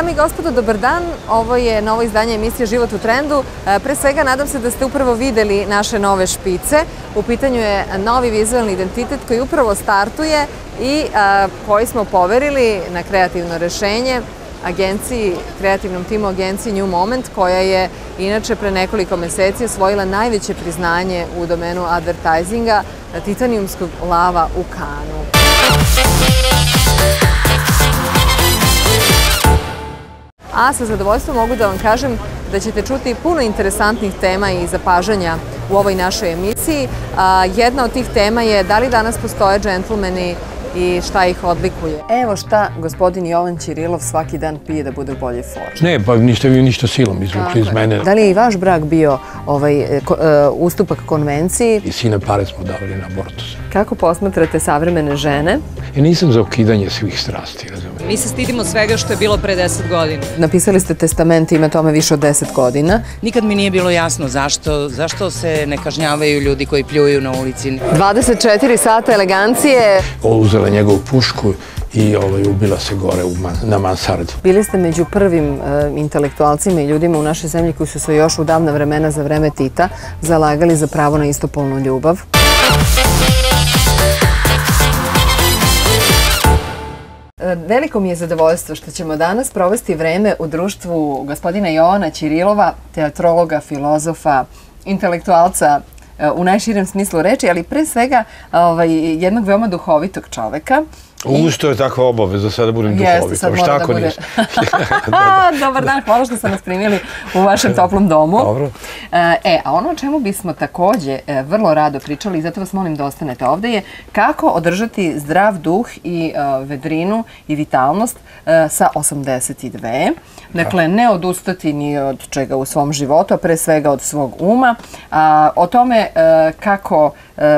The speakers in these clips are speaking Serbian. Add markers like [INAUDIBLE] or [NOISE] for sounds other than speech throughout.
Dami i gospodo, dobar dan. Ovo je novo izdanje emisije Život u trendu. E, pre svega, nadam se da ste upravo videli naše nove špice. U pitanju je novi vizualni identitet koji upravo startuje i a, koji smo poverili na kreativno rešenje agenciji, kreativnom timu agenciji New Moment, koja je inače pre nekoliko meseci osvojila najveće priznanje u domenu advertisinga titanijumskog lava u Kanu. A sa zadovoljstvom mogu da vam kažem da ćete čuti puno interesantnih tema i zapažanja u ovoj našoj emisiji. Jedna od tih tema je da li danas postoje džentlmeni i šta ih odlikuje. Evo šta gospodin Jovan Ćirilov svaki dan pije da bude u boljoj formi. Ne, pa ništa vi ništa silom izvukli iz mene. Da li je i vaš brak bio ovaj, e, ko, uh, ustupak konvenciji? I sine pare smo davali na abortus. Kako posmatrate savremene žene? I nisam za okidanje svih strasti, razumijete. Mi se stidimo svega što je bilo pre 10 godina. Napisali ste testament ima tome više od 10 godina. Nikad mi nije bilo jasno zašto, zašto se ne kažnjavaju ljudi koji pljuju na ulici. 24 sata elegancije. Uzela njegovu pušku i ovaj, ubila se gore na mansardu. Bili ste među prvim e, intelektualcima i ljudima u našoj zemlji koji su se još u davna vremena za vreme Tita zalagali za pravo na istopolnu ljubav. Veliko mi je zadovoljstvo što ćemo danas provesti vreme u društvu gospodina Jovana Ćirilova, teatrologa, filozofa, intelektualca e, u najširem smislu reči, ali pre svega ovaj, jednog veoma duhovitog čoveka. Uz, to je takva obaveza, sad da budem duhovit. Mora da bude. [LAUGHS] [LAUGHS] Dobar dan, hvala što ste nas primili u vašem toplom domu. Dobro. E, a ono o čemu bismo takođe e, vrlo rado pričali, i zato vas molim da ostanete ovde, je kako održati zdrav duh i e, vedrinu i vitalnost e, sa 82. Dakle, ne odustati ni od čega u svom životu, a pre svega od svog uma. A, o tome kako,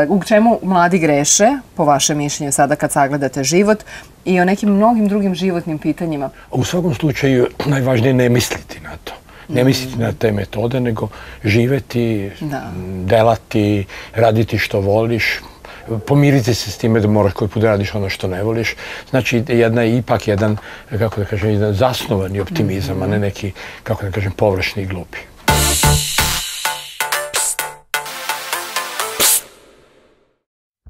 u čemu mladi greše, po vašem mišljenju sada kad sagledate život i o nekim mnogim drugim životnim pitanjima. U svakom slučaju [CLEARS THROAT] najvažnije ne misliti na to. Ne misliti na te metode, nego živeti, da. delati, raditi što voliš, pomiriti se s time da moraš koji put da radiš ono što ne voliš. Znači, jedna je ipak jedan, kako da kažem, jedan zasnovani optimizam, a ne neki, kako da kažem, površni i glupi.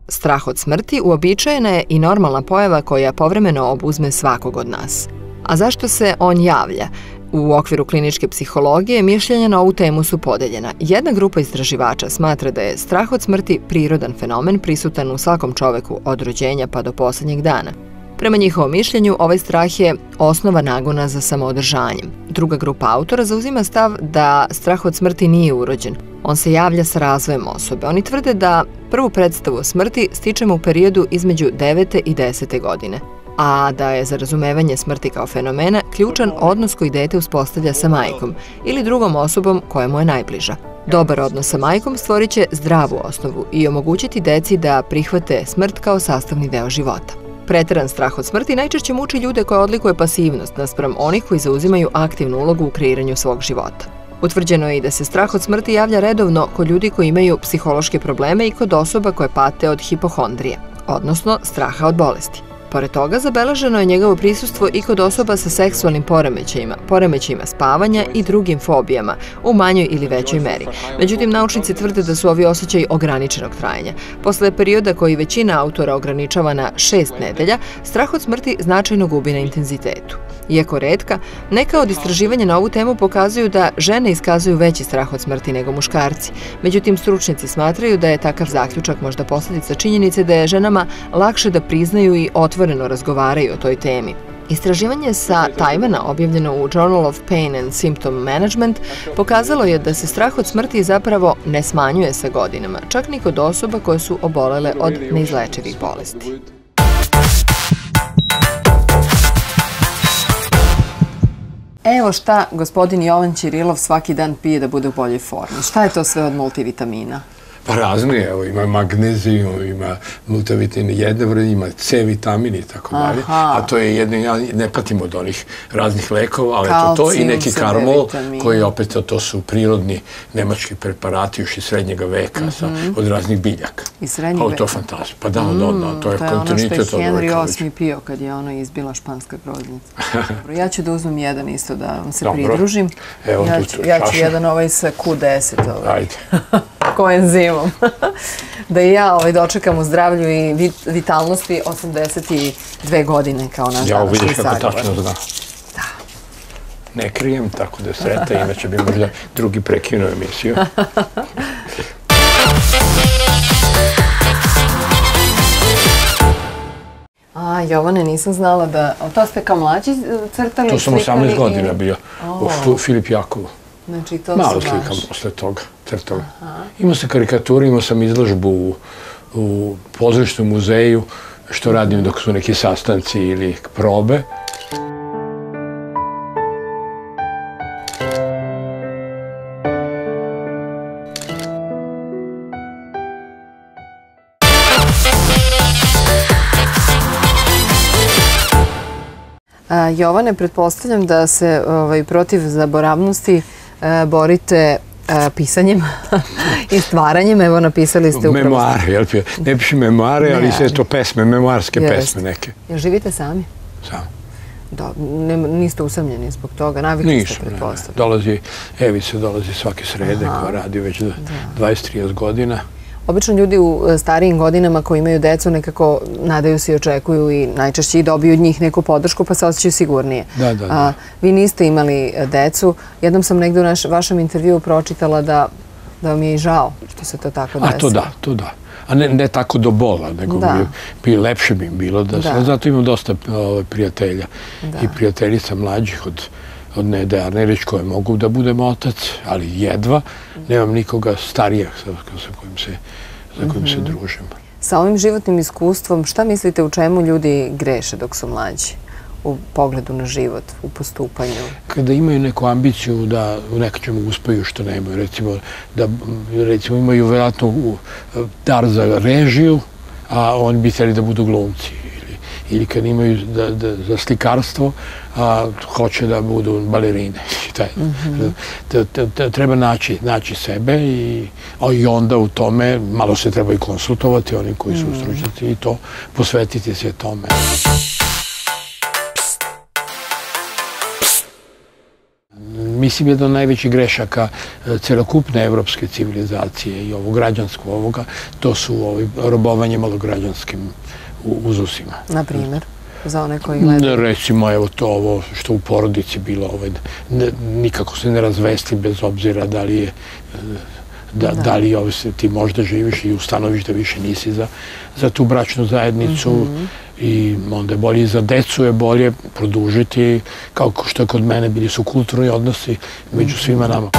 Strah od smrti uobičajena je i normalna pojava koja povremeno obuzme svakog od nas. A zašto se on javlja? U okviru kliničke psihologije mišljenja na ovu temu su podeljena. Jedna grupa istraživača smatra da je strah od smrti prirodan fenomen prisutan u svakom čoveku od rođenja pa do poslednjeg dana. Prema njihovom mišljenju, ovaj strah je osnova nagona za samoodržanjem. Druga grupa autora zauzima stav da strah od smrti nije urođen. On se javlja sa razvojem osobe. Oni tvrde da prvu predstavu o smrti stičemo u periodu između 9. i 10. godine a da je za razumevanje smrti kao fenomena ključan odnos koji dete uspostavlja sa majkom ili drugom osobom koja mu je najbliža. Dobar odnos sa majkom stvorit će zdravu osnovu i omogućiti deci da prihvate smrt kao sastavni deo života. Preteran strah od smrti najčešće muči ljude koje odlikuje pasivnost naspram onih koji zauzimaju aktivnu ulogu u kreiranju svog života. Utvrđeno je i da se strah od smrti javlja redovno kod ljudi koji imaju psihološke probleme i kod osoba koje pate od hipohondrije, odnosno straha od bolesti. Pored toga, zabeleženo je njegovo prisustvo i kod osoba sa seksualnim poremećajima, poremećajima spavanja i drugim fobijama, u manjoj ili većoj meri. Međutim, naučnici tvrde da su ovi osjećaji ograničenog trajanja. Posle perioda koji većina autora ograničava na šest nedelja, strah od smrti značajno gubi na intenzitetu. Iako redka, neka od istraživanja na ovu temu pokazuju da žene iskazuju veći strah od smrti nego muškarci. Međutim, stručnici smatraju da je takav zaključak možda posledica činjenice da je ženama lakše da priznaju i otvoreno razgovaraju o toj temi. Istraživanje sa Tajvana, objavljeno u Journal of Pain and Symptom Management, pokazalo je da se strah od smrti zapravo ne smanjuje sa godinama, čak ni kod osoba koje su obolele od neizlečivih bolesti. Evo šta gospodin Jovan Ćirilov svaki dan pije da bude u boljoj formi. Šta je to sve od multivitamina? Pa razni, evo, ima magnezijum, ima multivitamin jedne vrde, ima C vitamin i tako dalje. A to je jedno, ja ne patim od onih raznih lekova, ali Kalcijum, to i neki karmol, koji opet to su prirodni nemački preparati još iz srednjega veka mm -hmm. sa, mhm. od raznih biljaka. Iz srednjeg veka? to je fantastično. Pa da, mm, da, da, to je kontinuitet od To je ono što je Henry VIII pio kad je ono izbila španska groznica. [LAUGHS] Dobro, ja ću da uzmem jedan isto da vam se Dobro. pridružim. Evo, ja ću, ja ću jedan ovaj sa Q10. Ovaj. Ajde. [LAUGHS] koenzimom. [LAUGHS] da i ja ovaj, dočekam u zdravlju i vit, vitalnosti 82 godine kao naš ja, današnji vidiš kako tačno zna. Da. Ne krijem, tako da sreta, inače bi možda drugi prekinuo emisiju. [LAUGHS] A, Jovane, nisam znala da... To ste kao mlađi e, crtali? To sam 18 godina bio u Filip Jakovu. Znači, to Malo slikam posle toga, crtove. Imao sam karikaturu, imao sam izložbu u, u pozorišnom muzeju, što radim dok su neki sastanci ili probe. Jovane, pretpostavljam da se ovaj, protiv zaboravnosti borite e, pisanjem [LAUGHS] i stvaranjem. Evo, napisali ste upravo... Memoare, jel? Ne pišem memoare, ali sve to pesme, memoarske pesme neke. Jel živite sami? Sam. Da, ne, niste usamljeni zbog toga, navikli ste pretpostavljeni. Nisam, Dolazi, Evica dolazi svake srede koja radi već 20-30 godina. Obično ljudi u e, starijim godinama koji imaju decu nekako nadaju se i očekuju i najčešće i dobiju od njih neku podršku pa se osjećaju sigurnije. Da, da, da. vi niste imali e, decu. Jednom sam negde u naš, vašem intervju pročitala da, da vam je i žao što se to tako desilo. A to da, to da. A ne, ne tako do bola, nego da. bi, bi lepše bilo da, da. Zato imam dosta ovaj, prijatelja da. i prijateljica mlađih od od Nede Arnerić koje mogu da budem otac, ali jedva. Nemam nikoga starijeg sa, sa kojim se, sa kojim se mhm. družim. Sa ovim životnim iskustvom, šta mislite u čemu ljudi greše dok su mlađi? u pogledu na život, u postupanju? Kada imaju neku ambiciju da u nekačemu uspeju što nemaju, recimo da recimo imaju vjerojatno dar za režiju, a oni bi htjeli da budu glumci ili kad imaju da, da, za slikarstvo, a hoće da budu balerine. [LAUGHS] Taj, mm -hmm. treba naći, naći sebe i, a i onda u tome malo se treba i konsultovati oni koji su mm -hmm. stručnjaci i to posvetiti se tome. mislim, jedan od najvećih grešaka e, celokupne evropske civilizacije i ovo građansko ovoga, to su ovaj, robovanje malograđanskim uzusima. Na primjer? za one koji gledaju? Recimo, evo to ovo što u porodici bilo, ovaj, ne, nikako se ne razvesti bez obzira da li je da, da. da li ovaj, ti možda živiš i ustanoviš da više nisi za, za tu bračnu zajednicu mm -hmm. i onda je bolje za decu je bolje produžiti kao što kod mene bili su kulturni odnosi među svima nama.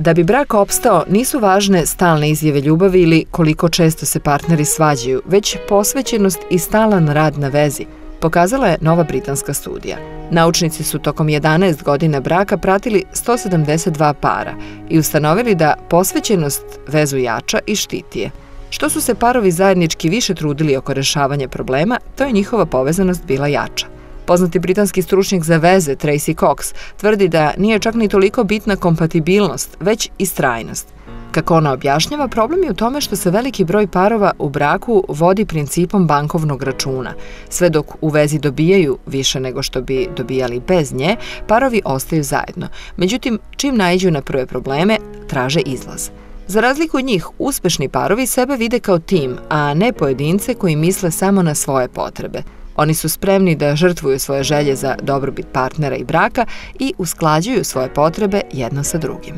Da bi brak opstao, nisu važne stalne izjave ljubavi ili koliko često se partneri svađaju, već posvećenost i stalan rad na vezi, pokazala je nova britanska studija. Naučnici su tokom 11 godina braka pratili 172 para i ustanovili da posvećenost vezu jača i štitije. Što su se parovi zajednički više trudili oko rešavanja problema, to je njihova povezanost bila jača. Poznati britanski stručnjak za veze Tracy Cox tvrdi da nije čak ni toliko bitna kompatibilnost, već i strajnost. Kako ona objašnjava, problem je u tome što se veliki broj parova u braku vodi principom bankovnog računa. Sve dok u vezi dobijaju više nego što bi dobijali bez nje, parovi ostaju zajedno. Međutim, čim najđu na prve probleme, traže izlaz. Za razliku od njih, uspešni parovi sebe vide kao tim, a ne pojedince koji misle samo na svoje potrebe. Oni su spremni da žrtvuju svoje želje za dobrobit partnera i braka i usklađuju svoje potrebe jedno sa drugim.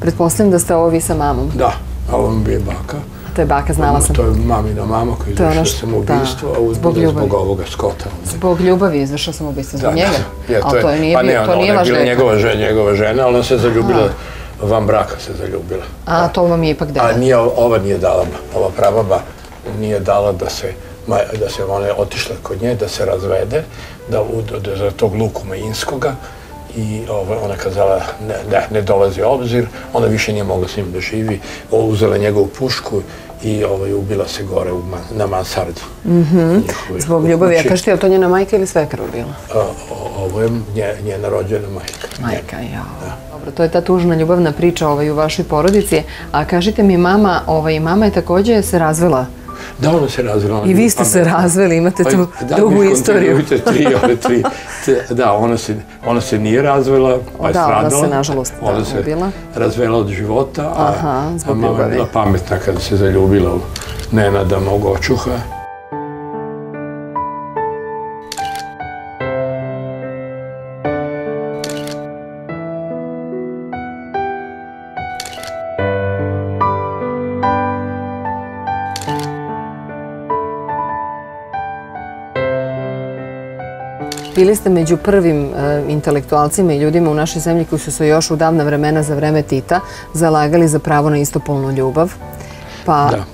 Pretpostavljam da ste ovo vi sa mamom. Da, ovo mi je baka. To je baka, znala sam. To je mamina mama koja izvršila sam ubistvo, a uzbog, zbog ovoga Skota. Zbog ljubavi izvršila sam ubistvo zbog njega? Da, to, je, nije, pa ne, to nije ona je bila njegova žena, njegova žena, ona se zaljubila van braka se zaljubila. A to vam je ipak dela? A nije, ova nije dala, ova prababa nije dala da se da se ona je otišla kod nje, da se razvede, da, da za tog Luku Majinskoga, i ovaj, ona kazala ne, ne, ne dolazi obzir, ona više nije mogla s njim da živi, uzela njegovu pušku i ovaj, ubila se gore u, na mansardi. Mm -hmm. Zbog ljubavi, a kažete, je to njena majka ili svekar ubila? A, ovo je nje, njena rođena majka. Majka, ja. Da. Dobro, to je ta tužna ljubavna priča ovaj, u vašoj porodici. A kažite mi, mama, ovaj, mama je takođe se razvela Da, ona se razvela. I vi ste se razveli, imate pa, tu da, dugu istoriju. Da, tri, [LAUGHS] ove tri, da, ona se, ona se nije razvela, pa je da, stradala. Da, ona se, nažalost, da, ona se ubila. razvela od života, a, Aha, a mama je bila pametna kada se zaljubila u Nenada mog očuha. Bili ste među prvim e, intelektualcima i ljudima u našoj zemlji koji su se još u davna vremena za vreme Tita zalagali za pravo na istopolnu ljubav. Pa da.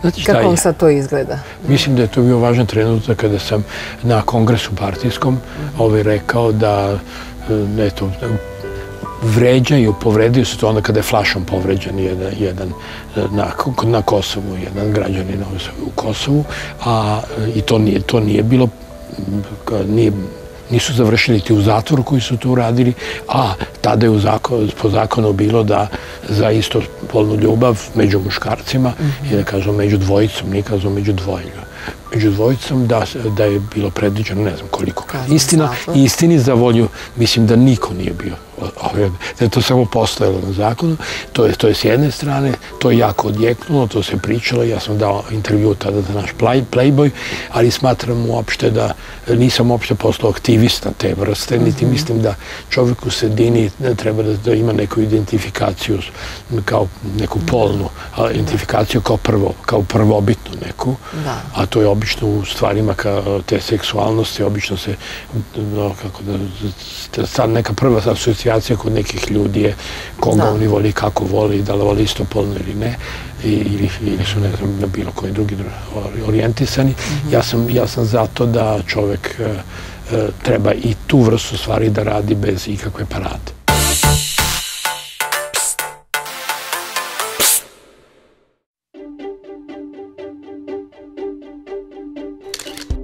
Znate Kako vam sad to izgleda? Mislim da je to bio važan trenutak kada sam na kongresu partijskom mhm. ovaj rekao da e, eto, vređaju, povredio se to onda kada je flašom povređen jedan, jedan e, na, na Kosovu, jedan građanin u Kosovu, a i to nije, to nije bilo nije nisu završili ti u zatvoru koji su to uradili, a tada je u zakon, po zakonu bilo da za isto polnu ljubav među muškarcima mm -hmm. i da kažem među dvojicom, nije kažem među dvojljom među dvojicom da, da je bilo predviđeno, ne znam koliko. Istina, istini za volju, mislim da niko nije bio da je to samo postojalo na zakonu. To je, to je s jedne strane, to je jako odjeknulo, to se pričalo, ja sam dao intervju tada za naš play, Playboy, ali smatram uopšte da nisam uopšte postao aktivista te vrste, niti mhm. mislim da čovjek u sredini treba da, da ima neku identifikaciju kao neku polnu identifikaciju kao prvo, kao prvobitnu neku, da. a to je obično u stvarima kao te seksualnosti, obično se no, kako da, sad neka prva asocijacija asocijacija kod nekih ljudi je koga da. oni voli, kako voli, da li voli istopolno ili ne, ili, ili su ne znam, na bilo koji drugi orijentisani. Mm -hmm. ja, sam, ja sam zato da čovek e, e, treba i tu vrstu stvari da radi bez ikakve parade.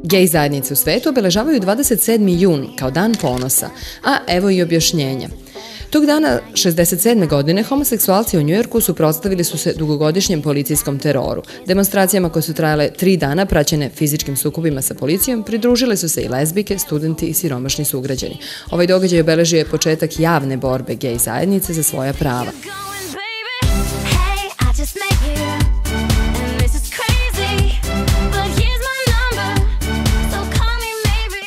Gej zajednice u svetu obeležavaju 27. jun kao dan ponosa, a evo i objašnjenja. Tog dana, 67. godine, homoseksualci u Njujorku suprotstavili su se dugogodišnjem policijskom teroru. Demonstracijama koje su trajale tri dana, praćene fizičkim sukobima sa policijom, pridružile su se i lesbike, studenti i siromašni sugrađani. Ovaj događaj obeležio je početak javne borbe gej zajednice za svoja prava.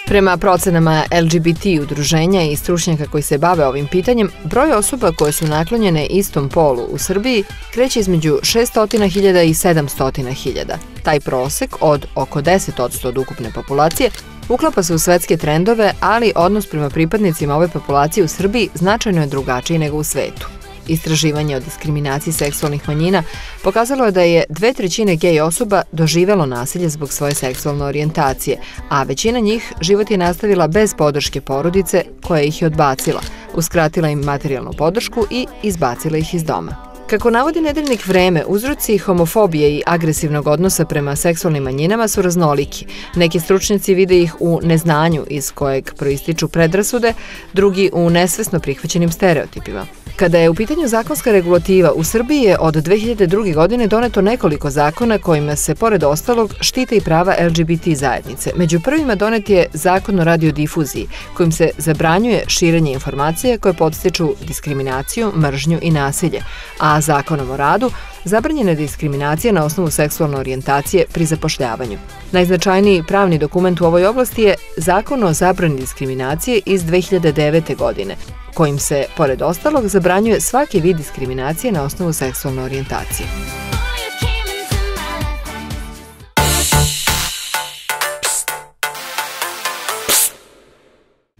Prema procenama LGBT udruženja i stručnjaka koji se bave ovim pitanjem, broj osoba koje su naklonjene istom polu u Srbiji kreće između 600.000 i 700.000. Taj prosek od oko 10% od ukupne populacije uklapa se u svetske trendove, ali odnos prema pripadnicima ove populacije u Srbiji značajno je drugačiji nego u svetu. Istraživanje o diskriminaciji seksualnih manjina pokazalo je da je dve trećine gej osoba doživelo nasilje zbog svoje seksualne orijentacije, a većina njih život je nastavila bez podrške porodice koja ih je odbacila, uskratila im materijalnu podršku i izbacila ih iz doma. Kako navodi nedeljnik vreme, uzroci homofobije i agresivnog odnosa prema seksualnim manjinama su raznoliki. Neki stručnjaci vide ih u neznanju iz kojeg proističu predrasude, drugi u nesvesno prihvaćenim stereotipima. Kada je u pitanju zakonska regulativa, u Srbiji je od 2002. godine doneto nekoliko zakona kojima se, pored ostalog, štite i prava LGBT zajednice. Među prvima donet je zakon o radiodifuziji, kojim se zabranjuje širenje informacija koje podstiču diskriminaciju, mržnju i nasilje, a zakonom o radu zabranjena je diskriminacija na osnovu seksualne orijentacije pri zapošljavanju. Najznačajniji pravni dokument u ovoj oblasti je Zakon o zabrani diskriminacije iz 2009. godine, kojim se, pored ostalog, zabranjuje svaki vid diskriminacije na osnovu seksualne orijentacije.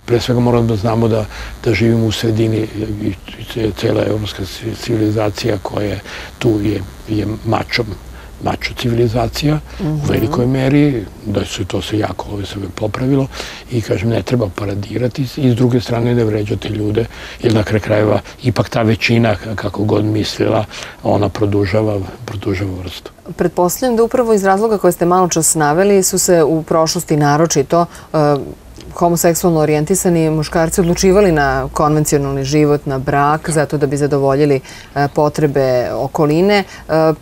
Pre svega moramo da znamo da, da živimo u sredini i cela evropska civilizacija koja tu je, je mačom mačo civilizacija mm -hmm. u mhm. velikoj meri, da se to se jako ove sve popravilo i kažem ne treba paradirati i s druge strane ne vređati ljude jer na kraj krajeva ipak ta većina kako god mislila ona produžava, produžava vrstu. Pretpostavljam da upravo iz razloga koje ste malo čas naveli su se u prošlosti naročito uh, homoseksualno orijentisani muškarci odlučivali na konvencionalni život, na brak, zato da bi zadovoljili e, potrebe okoline, e,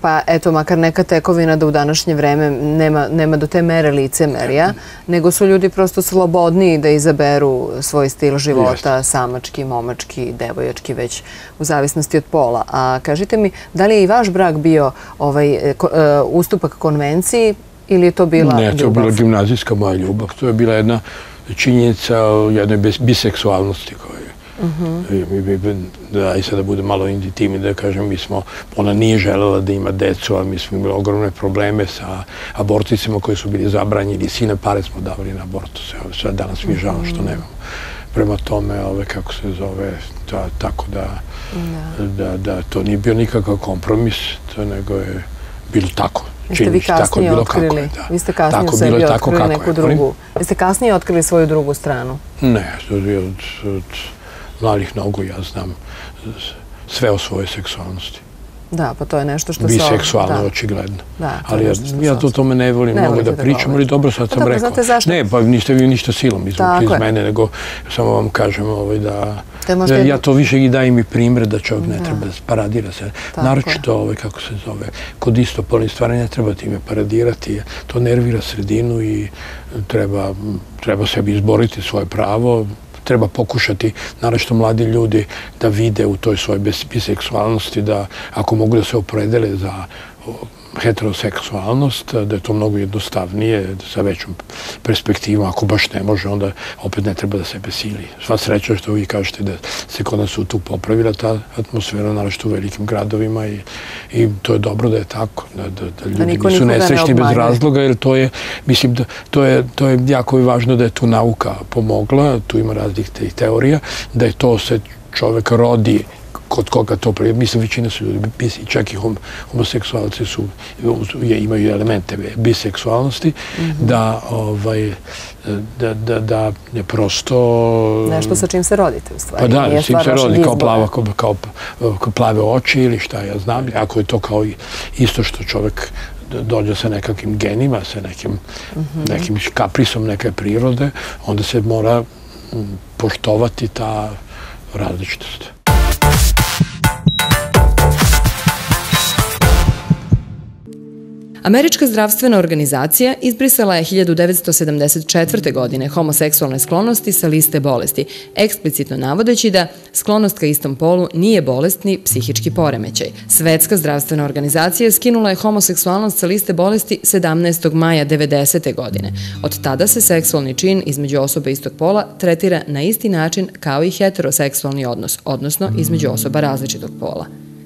pa eto, makar neka tekovina da u današnje vreme nema, nema do te mere licemerija, nego su ljudi prosto slobodniji da izaberu svoj stil života, samački, momački, devojački, već u zavisnosti od pola. A kažite mi, da li je i vaš brak bio ovaj, e, ustupak konvenciji ili je to bila ljubav? Ne, to je bila gimnazijska moja ljubav. To je bila jedna činjenica o jednoj biseksualnosti koja je. Da, i sada da bude malo intimni da kažem, mi smo, ona nije želela da ima decu, ali mi smo imali ogromne probleme sa aborticima koji su bili zabranjeni, sine pare smo davali na abortus, sve danas mi je žao što mhm. nemamo. Prema tome, ove, kako se zove, ta, tako da, da, da, da to nije bio nikakav kompromis, to nego je bilo tako. Jeste vi kasnije bilo otkrili, je, da. vi ste kasnije tako sebi otkrili tako neku je. drugu, jeste kasnije otkrili svoju drugu stranu? Ne, od, od, od mladih nogu ja znam sve o svojoj seksualnosti. Da, pa to je nešto što se... Biseksualno, da. očigledno. Da, ali ja, ja to tome ne volim mnogo da, da pričam, ali dobro sad pa sam rekao. Ne, pa niste vi ništa silom izvukli iz mene, nego samo vam kažem ovaj, da, da ja to više i dajem i primjer da čovjek ne treba paradira se. Naročito, ovaj, kako se zove, kod istopolnih stvari ne treba time paradirati, to nervira sredinu i treba, treba sebi izboriti svoje pravo, treba pokušati, naravno mladi ljudi, da vide u toj svojoj biseksualnosti, da ako mogu da se opredele za heteroseksualnost, da je to mnogo jednostavnije, sa većom perspektivom. Ako baš ne može, onda opet ne treba da se besili. Sva sreća što vi kažete da se kod nas tu popravila ta atmosfera, naravno u velikim gradovima i, i to je dobro da je tako, da, da, da ljudi da nisu nesrećni bez razloga, jer to je, mislim, da, to, je, to je jako važno da je tu nauka pomogla, tu ima raznih te teorija, da je to se čovek rodi kod koga to prije, mislim većina su ljudi, čak i hom, homoseksualci su, je, imaju elemente biseksualnosti, mm -hmm. da, ovaj, da, da, da je prosto... Nešto sa čim se rodite u stvari. Pa da, s čim se rodi, kao, plava, kao, kao, kao plave oči ili šta ja znam, ako je to kao isto što čovek dođe sa nekakvim genima, sa nekim, mm -hmm. nekim kaprisom neke prirode, onda se mora poštovati ta različitost. Američka zdravstvena organizacija izbrisala je 1974. godine homoseksualne sklonosti sa liste bolesti, eksplicitno navodeći da sklonost ka istom polu nije bolestni psihički poremećaj. Svetska zdravstvena organizacija skinula je homoseksualnost sa liste bolesti 17. maja 90. godine. Od tada se seksualni čin između osoba istog pola tretira na isti način kao i heteroseksualni odnos, odnosno između osoba različitog pola.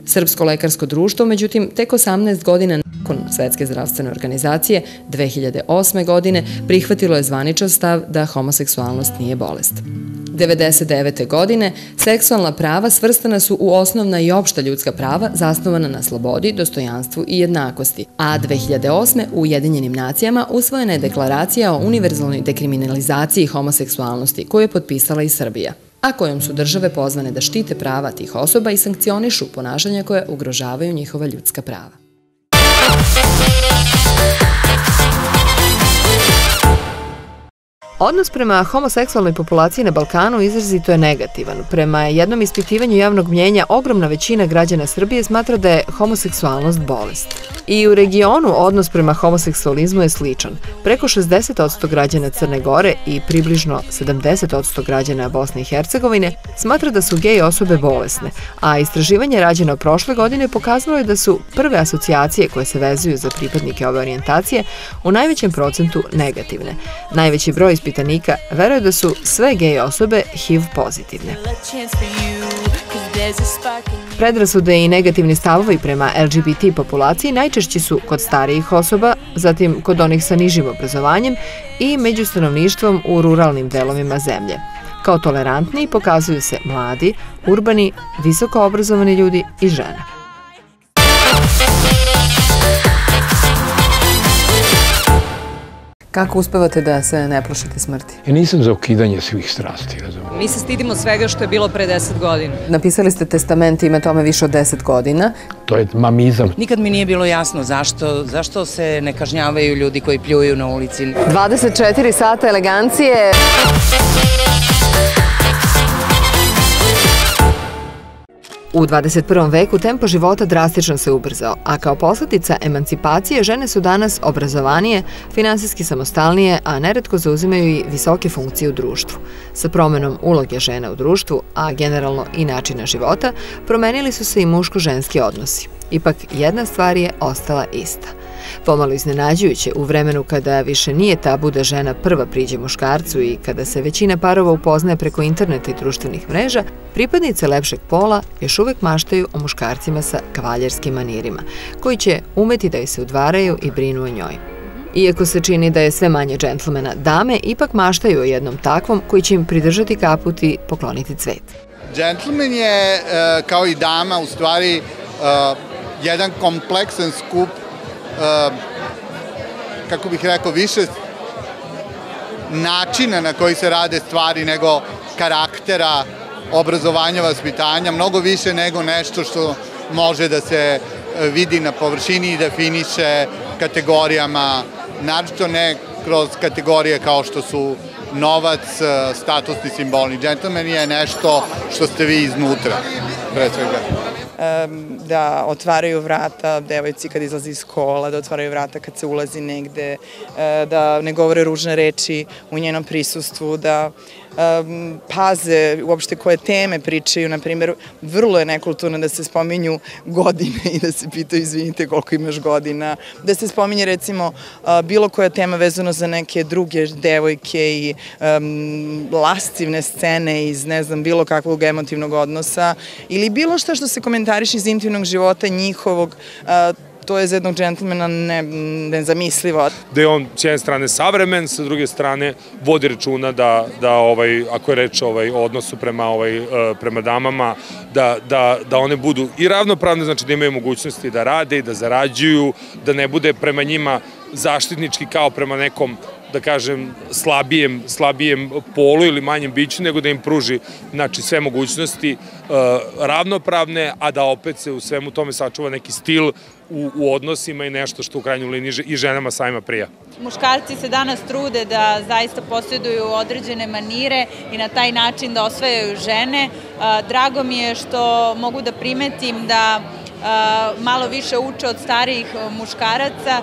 Srpsko lekarsko društvo, međutim, tek 18 godina nakon Svetske zdravstvene organizacije 2008. godine prihvatilo je zvaničan stav da homoseksualnost nije bolest. 99. godine seksualna prava svrstana su u osnovna i opšta ljudska prava zasnovana na slobodi, dostojanstvu i jednakosti, a 2008. u Ujedinjenim nacijama usvojena je deklaracija o univerzalnoj dekriminalizaciji homoseksualnosti koju je potpisala i Srbija a kojom su države pozvane da štite prava tih osoba i sankcionišu ponašanja koje ugrožavaju njihova ljudska prava. Odnos prema homoseksualnoj populaciji na Balkanu izrazito je negativan. Prema jednom ispitivanju javnog mnjenja, ogromna većina građana Srbije smatra da je homoseksualnost bolest. I u regionu odnos prema homoseksualizmu je sličan. Preko 60% građana Crne Gore i približno 70% građana Bosne i Hercegovine smatra da su gej osobe bolesne, a istraživanje rađeno prošle godine pokazalo je da su prve asocijacije koje se vezuju za pripadnike ove orijentacije u najvećem procentu negativne. Najveći broj ispitanika veruje da su sve gej osobe HIV pozitivne. Predrasude i negativni stavovi prema LGBT populaciji najčešći su kod starijih osoba, zatim kod onih sa nižim obrazovanjem i među stanovništvom u ruralnim delovima zemlje. Kao tolerantni pokazuju se mladi, urbani, visoko obrazovani ljudi i žene. Kako uspevate da se ne plašite smrti? Ja nisam za ukidanje svih strasti, razumijem. Mi se stidimo svega što je bilo pre deset godina. Napisali ste testament ime tome više od deset godina. To je mamizam. Nikad mi nije bilo jasno zašto, zašto se ne kažnjavaju ljudi koji pljuju na ulici. 24 sata elegancije. U 21. veku tempo života drastično se ubrzao, a kao posledica emancipacije žene su danas obrazovanije, finansijski samostalnije, a neretko zauzimaju i visoke funkcije u društvu. Sa promenom uloge žena u društvu, a generalno i načina života, promenili su se i muško-ženski odnosi. Ipak jedna stvar je ostala ista – Pomalo iznenađujuće u vremenu kada više nije tabu da žena prva priđe muškarcu i kada se većina parova upoznaje preko interneta i društvenih mreža, pripadnice lepšeg pola još uvek maštaju o muškarcima sa kavaljerskim manirima, koji će umeti da joj se udvaraju i brinu o njoj. Iako se čini da je sve manje džentlmena, dame ipak maštaju o jednom takvom koji će im pridržati kaput i pokloniti cvet. Džentlmen je, e, kao i dama, u stvari e, jedan kompleksan skup kako bih rekao, više načina na koji se rade stvari nego karaktera, obrazovanja, vaspitanja, mnogo više nego nešto što može da se e, vidi na površini i definiše kategorijama, naročito ne kroz kategorije kao što su novac, e, statusni simbolni. Gentleman je nešto što ste vi iznutra, pre svega da otvaraju vrata devojci kad izlazi iz kola, da otvaraju vrata kad se ulazi negde, e, da ne govore ružne reči u njenom prisustvu, da um, paze uopšte koje teme pričaju, na primjer, vrlo je nekulturno da se spominju godine [LAUGHS] i da se pitaju, izvinite, koliko imaš godina, da se spominje, recimo, uh, bilo koja tema vezano za neke druge devojke i um, lascivne scene iz, ne znam, bilo kakvog emotivnog odnosa ili bilo šta što se komentariše iz intimnog života njihovog, uh, to je za jednog džentlmena ne, nezamislivo. Da je on s jedne strane savremen, sa druge strane vodi računa da, da ovaj, ako je reč ovaj, o odnosu prema, ovaj, e, prema damama, da, da, da one budu i ravnopravne, znači da imaju mogućnosti da rade i da zarađuju, da ne bude prema njima zaštitnički kao prema nekom da kažem, slabijem, slabijem polu ili manjem biću, nego da im pruži znači, sve mogućnosti uh, ravnopravne, a da opet se u svemu tome sačuva neki stil u, u odnosima i nešto što u krajnju liniji i ženama sajma prija. Muškarci se danas trude da zaista posjeduju određene manire i na taj način da osvajaju žene. Uh, drago mi je što mogu da primetim da malo više uče od starijih muškaraca.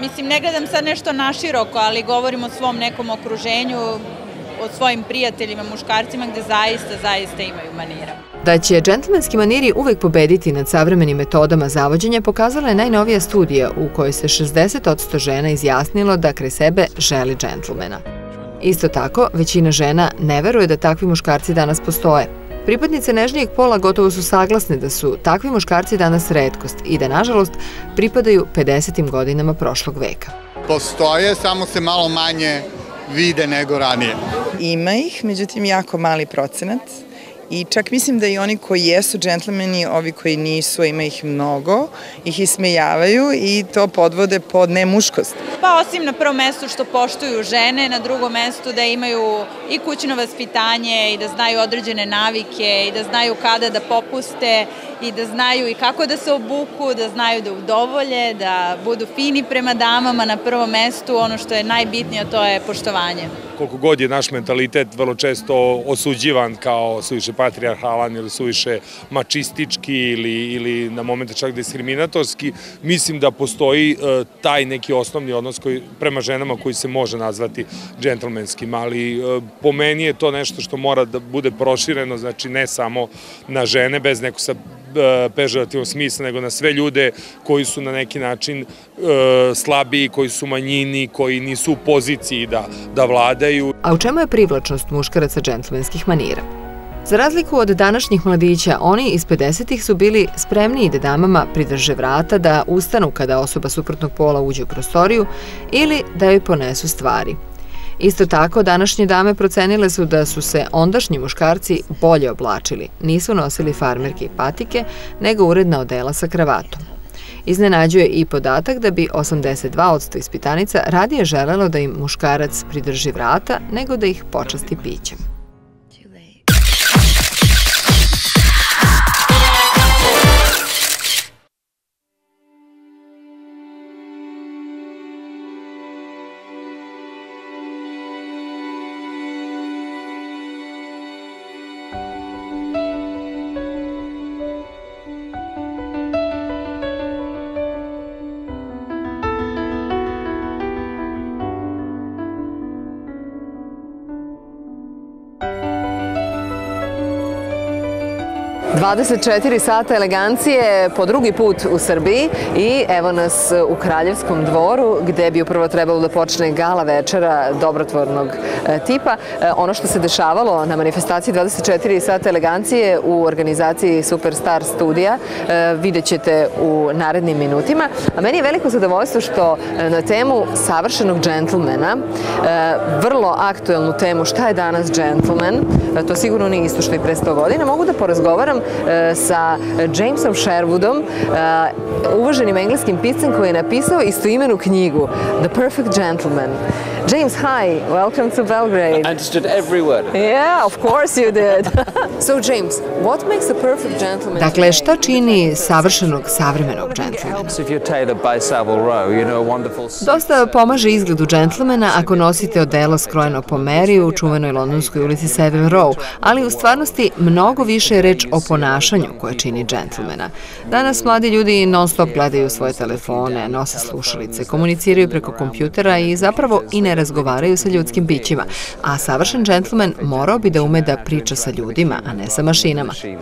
Mislim, ne gledam sad nešto naširoko, ali govorim o svom nekom okruženju, o svojim prijateljima, muškarcima, gde zaista, zaista imaju manira. Da će džentlmenski maniri uvek pobediti nad savremenim metodama zavođenja pokazala je najnovija studija u kojoj se 60% žena izjasnilo da kre sebe želi džentlmena. Isto tako, većina žena ne veruje da takvi muškarci danas postoje, Pripadnice nežnijeg pola gotovo su saglasne da su takvi muškarci danas redkost i da, nažalost, pripadaju 50. godinama prošlog veka. Postoje, samo se malo manje vide nego ranije. Ima ih, međutim jako mali procenat. I čak mislim da i oni koji jesu džentlmeni, ovi koji nisu, ima ih mnogo, ih ismejavaju i to podvode pod nemuškost. Pa osim na prvom mestu što poštuju žene, na drugom mestu da imaju i kućno vaspitanje i da znaju određene navike i da znaju kada da popuste i da znaju i kako da se obuku, da znaju da udovolje, da budu fini prema damama na prvom mestu, ono što je najbitnije, to je poštovanje koliko god je naš mentalitet vrlo često osuđivan kao suviše patrijarhalan ili suviše mačistički ili, ili na momente čak diskriminatorski, mislim da postoji uh, taj neki osnovni odnos koji, prema ženama koji se može nazvati džentlmenskim, ali uh, po meni je to nešto što mora da bude prošireno, znači ne samo na žene bez neko sa E, pežorativnom smislu, nego na sve ljude koji su na neki način e, slabiji, koji su manjini, koji nisu u poziciji da, da vladaju. A u čemu je privlačnost muškaraca džentlmenskih manira? Za razliku od današnjih mladića, oni iz 50-ih su bili spremniji da damama pridrže vrata, da ustanu kada osoba suprotnog pola uđe u prostoriju ili da joj ponesu stvari – Isto tako, današnje dame procenile su da su se ondašnji muškarci bolje oblačili, nisu nosili farmerke i patike, nego uredna odela sa kravatom. Iznenađuje i podatak da bi 82% ispitanica radije želelo da im muškarac pridrži vrata nego da ih počasti pićem. 24 sata elegancije po drugi put u Srbiji i evo nas u Kraljevskom dvoru gde bi upravo trebalo da počne gala večera dobrotvornog e, tipa. E, ono što se dešavalo na manifestaciji 24 sata elegancije u organizaciji Superstar studija e, vidjet ćete u narednim minutima. A meni je veliko zadovoljstvo što na temu savršenog džentlmena, vrlo aktuelnu temu šta je danas džentlmen, to sigurno nije isto što i pre 100 godina, mogu da porazgovaram sa Jamesom Sherwoodom, e, uvaženim engleskim piscem koji je napisao istoimenu knjigu The Perfect Gentleman. James, hi, welcome to Belgrade. I understood every word. Yeah, of course you did. [LAUGHS] so James, what makes a perfect gentleman Dakle, šta čini savršenog savremenog džentlmena? Dosta pomaže izgledu džentlmena ako nosite odelo skrojeno po meri u čuvenoj londonskoj ulici Savile Row, ali u stvarnosti mnogo više je reč o ponašanju koje čini džentlmena. Danas mladi ljudi non stop gledaju svoje telefone, nose slušalice, komuniciraju preko kompjutera i zapravo i ne ne razgovaraju sa ljudskim bićima, a savršen džentlmen morao bi da ume da priča sa ljudima, a ne sa mašinama. Uh,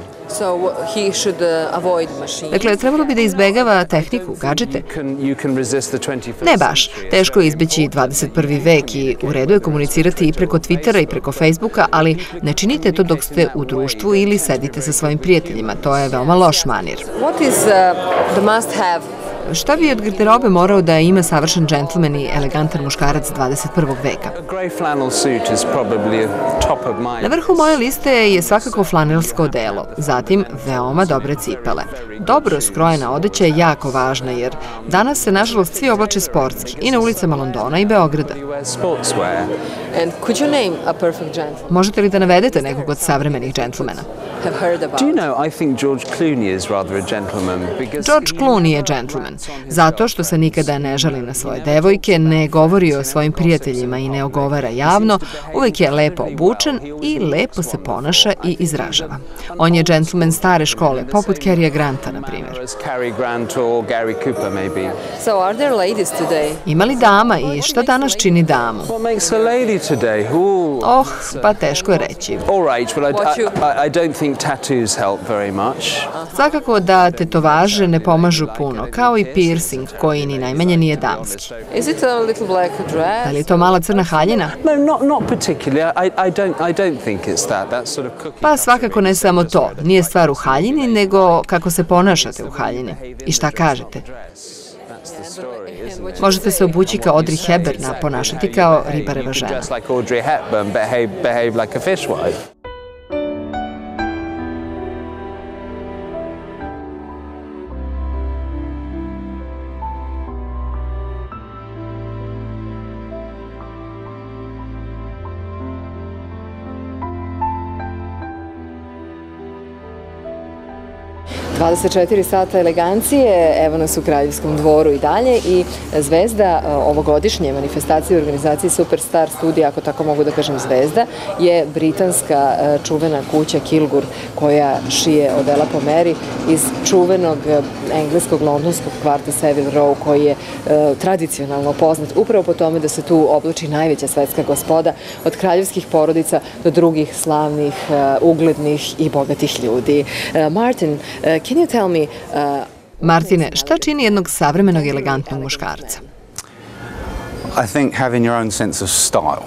dakle, trebalo bi da izbegava tehniku, gadžete. Ne baš. Teško je izbeći 21. vek i u redu je komunicirati i preko Twittera i preko Facebooka, ali ne činite to dok ste u društvu ili sedite sa svojim prijateljima. To je veoma loš manir. What is uh, the must have Šta bi od garderobe morao da ima savršen džentlmen i elegantan muškarac 21. veka? Na vrhu moje liste je svakako flanelsko odelo, zatim veoma dobre cipele. Dobro skrojena odeća je jako važna jer danas se nažalost svi oblače sportski i na ulicama Londona i Beograda. Možete li da navedete nekog od savremenih džentlmena? Have heard about. Do you know, I think George Clooney is rather a gentleman. George Clooney je džentlmen, zato što se nikada ne žali na svoje devojke, ne govori o svojim prijateljima i ne ogovara javno, uvek je lepo obučen i lepo se ponaša i izražava. On je džentlmen stare škole, poput Carrya Granta, na primjer. Cary Grant or Gary Cooper, maybe. So are there ladies today? Ima li dama i šta danas čini damu? What makes a lady today? Ooh. Oh, pa teško je reći. All right, well, I, I, I don't think tattoos help very much. Svakako da tetovaže ne pomažu puno, kao i piercing koji ni najmanje nije damski. Is it a little black dress? Da li je to mala crna haljina? No, not, not particularly. I, I, don't, I don't think it's that. That's sort of cookie. Pa svakako ne samo to. Nije stvar u haljini, nego kako se ponašate u haljini. I šta kažete? Možete se obući kao Audrey Hepburn, a ponašati kao ribareva žena. 24 sata elegancije, evo nas u Kraljevskom dvoru i dalje i zvezda e, ovogodišnje manifestacije u organizaciji Superstar studija, ako tako mogu da kažem zvezda, je britanska e, čuvena kuća Kilgur koja šije odela po meri iz čuvenog e, engleskog londonskog kvarta Savile Row koji je tradicionalno poznat upravo po tome da se tu oblači najveća svetska gospoda od kraljevskih porodica do drugih slavnih, uglednih i bogatih ljudi. Martin, can you tell me... Uh, Martine, šta čini jednog savremenog elegantnog muškarca? I think having your own sense of style.